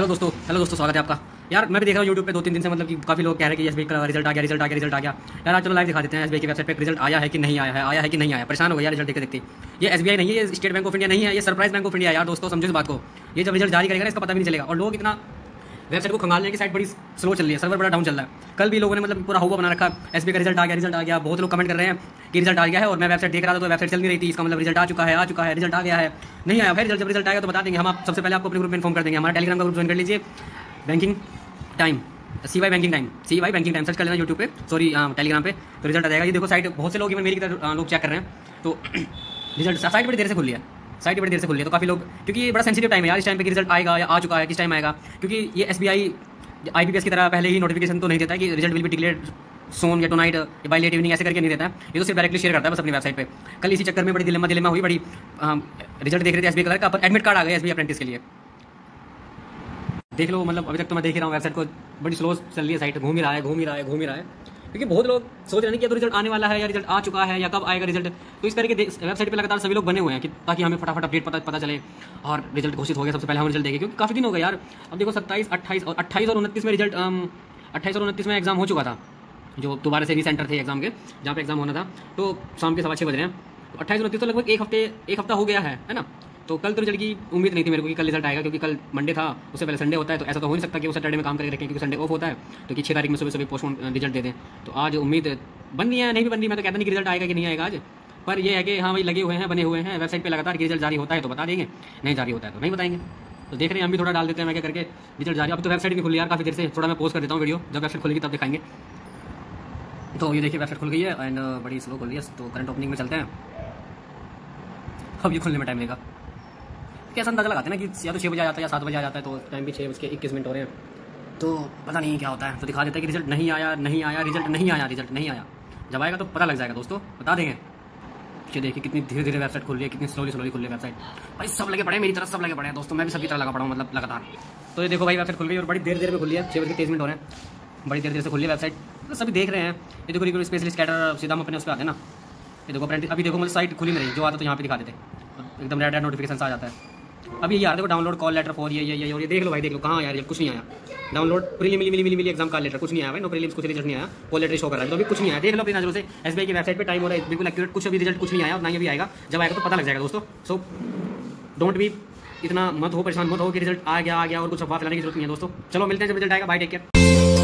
Hello दोस्तों hello दोस्तों, स्वागत है आपका। यार, मैं भी देख रहा हूँ यूट्यूब पे दो तीन दिन से मतलब कि काफ़ी लोग कह रहे हैं कि एस का रिज़ल्ट आ गया रिज़ल्ट आ गया रिज़ल्ट आ गया। यार, आज चलो लाइव दिखा देते हैं एस की वेबसाइट पे रिज़ल्ट आया है कि नहीं आया है आया है कि नहीं आया। परेशान हो गया रिज़ल्ट देखते देखते ये SBI नहीं है, ये स्टेट बैंक ऑफ़ इंडिया नहीं है, ये सरप्राइज़ बैंक ऑफ़ इंडिया यार दोस्तों, समझो इस बात को। ये जब रिज़ल्ट जारी करेगा इसका पता भी नहीं चलेगा। और लोग इतना वेबसाइट को खंगालने की साइड बड़ी स्लो चल रही है सर्वर बड़ा डाउन चल रहा है। कल भी लोगों ने मतलब पूरा हुआ बना रखा एस का रिज़ल्ट आ गया रिज़ल्ट आ गया, बहुत लोग कमेंट कर रहे हैं कि रिज़ल्ट आ गया है और मैं वेबसाइट देख रहा था तो वेबसाइट चल नहीं रही थी, इसका मतलब रिज़ल्ट आ चुका है, आ चुका है रिज़ल्ट आ गया है। नहीं आया, फिर जब रिज़ल्ट आएगा तो बता देंगे, हम आप सबसे पहले आपको अपने ग्रुप में इन्फॉर्म कर देंगे, हमारा टेलीग्राम का ग्रुप ज्वाइन कर लीजिए। Banking time C Y banking time C Y banking time search कर लेना यूट्यूब पे सॉरी टेलीग्राम पे तो रिज़ल्ट आ जाएगा। ये देखो साइट बहुत से लोग इवन मेरी तरह लोग चेक कर रहे हैं। तो रिज़ल्ट साइट बड़ी देर से खुल लिया साइट बड़ी देर से खुल लिया तो काफ़ी लोग क्योंकि ये बड़ा सेंसिटिव टाइम है यार, इस टाइम पे रिज़ल्ट आएगा या आ चुका है, किस टाइम आएगा। क्योंकि ये एस बी की तरह पहले ही नोटिफिकेशन तो नहीं देता है कि result will be declare soon या टू नाइट या बाई लेट इवनिंग ऐसे करके नहीं देता है। ये तो सिर्फ़ डायरेक्टली शेयर करता है बस अपनी वेबसाइट पे। कल इसी चक्कर में बड़ी दिलेमा दिलेमा हुई, बड़ी रिज़ल्ट देख रहे थे एस कलर का एडमिट कार्ड आ गया एस बी अप्रेंटिस के लिए। देख लो मतलब अभी तक तो मैं देख रहा हूँ वेबसाइट को। बड़ी स्लो चल रही है साइट घूम ही रहा है, घूम ही रहा है, घूम ही रहा है। क्योंकि बहुत लोग सोच रहे हैं कि अब रिज़ल्ट आने वाला है या रिज़ल्ट आ चुका है या कब आएगा रिज़ल्ट तो इस तरीके वेबसाइट पे लगातार सभी लोग बने हुए हैं कि ताकि हमें फटाफट अपडेट पता पता चले और रिज़ल्ट घोषित हो गया, सबसे पहले हम रिज़ल्ट देंगे क्योंकि काफ़ी दिन हो गया यार। अब देखो सत्ताईस, अट्ठाईस और अट्ठाईस और उनतीस में रिज़ल्ट अट्ठाईस और उनतीस में एग्ज़ाम हो चुका था, जो दोबारा से सेंटर थे एग्ज़ाम के, जहाँ पे एग्ज़ाम होना था। तो शाम के सवा छः बज रहे हैं। तो अट्ठाईस उनतीस तो लगभग एक हफ़्ते एक हफ़्ता हो गया है ना? तो कल तो रिज़ल्ट की उम्मीद नहीं थी मेरे को कि कल रिज़ल्ट आएगा, क्योंकि कल मंडे था, उससे पहले संडे होता है तो ऐसा तो हो नहीं सकता कि वो सैटरडे में काम करके रखें, क्योंकि संडे ऑफ़ होता है तो कि छः तारीख में सुबह सुबह पोस्टपोन रिज़ल्ट दे दें। तो आज उम्मीद बन रही है, नहीं भी बन रही, मैं तो कहता नहीं कि रिज़ल्ट आएगा कि नहीं आएगा आज, पर यह है कि हाँ भाई, लगे हुए हैं, बने हुए हैं वेबसाइट पर लगातार रिज़ल्ट जारी होता है तो बता देंगे, नहीं जारी होता है तो नहीं बताएँगे। तो देख रहे हैं, हम भी थोड़ा डाल देते हैं, मैं क्या करके रिज़ल्ट जारी, अब तो वेबसाइट भी खुली यार, काफ़ी देर से, थोड़ा मैं पोस्ट कर देता हूँ वीडियो जब वेबसाइट खुलेगी तब दिखाएँगे। तो ये देखिए वेबसाइट खुल गई है एंड बड़ी स्लो खुल गई है तो करंट ओपनिंग में चलते हैं। अब ये खुलने में टाइम लेगा कैसा अंदाज़ा लगाते हैं ना कि या तो छः बजे आ जाता है या सात बजे आ जाता है तो टाइम भी छः बज के इक्कीस मिनट हो रहे हैं। तो पता नहीं क्या होता है। तो दिखा देता है कि रिज़ल्ट नहीं आया नहीं आया रिज़ल्ट नहीं आया रिज़ल्ट नहीं आया। जब आएगा तो पता लग जाएगा दोस्तों, बता देंगे। ये देखिए कितनी धीरे धीरे वेबसाइट खुल रही है, कितनी स्लोली स्लोली खुल रही है वेबसाइट भाई सब लगे पड़े मेरी तरफ़ सब लगे पड़े हैं दोस्तों, मैं भी सभी तरह लगा पड़ा हूँ मतलब लगातार। तो ये देखो भाई वेबसाइट खुल गई और बड़ी देर देर में खुली है छः बजे के तेईस मिनट हो रहे हैं। बड़ी देर देर से खुली है वेबसाइट तो सभी देख रहे हैं। ये देखो स्पेशली स्कैटर सीधा हम अपने उस पर आते हैं ना। ये देखो अभी देखो मतलब साइट खुली नहीं जो आता तो यहाँ पे दिखा देते एकदम रेड रेड नोटिफिकेशन आ जाता है। अभी ये आ देखो डाउनलोड कॉल लेटर फॉर ये ये ये, और ये देख लो भाई, देख लो, कहाँ यार ये, कुछ नहीं आया। डाउनलोड प्रीलिम मिली मिली मिली मिली एग्ज़ाम का लेटर कुछ नहीं आया भाई नो प्रीलिम्स कुछ नहीं आया कॉल लेटर शो कर रहा है। तो अभी कुछ नहीं आया, देख लो अपनी नज़रों से एसबीआई की वेबसाइट पर टाइम हो रहा है, बिल्कुल एक्यूरेट कुछ अभी रिज़ल्ट कुछ नहीं आया और ना अभी आएगा। जब आएगा तो पता लग जाएगा दोस्तों। सो डोंट बी इतना मत हो, परेशान मत हो कि रिज़ल्ट आ गया आ गया, और कुछ अफवाह फैलाने की ज़रूरत नहीं है दोस्तों। चलो, मिलते हैं जब रिज़ल्ट आएगा बाय टेक केयर